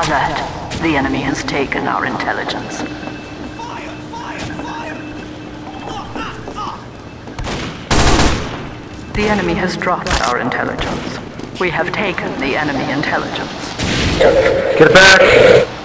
Alert. The enemy has taken our intelligence. The enemy has dropped our intelligence. We have taken the enemy intelligence. Get back!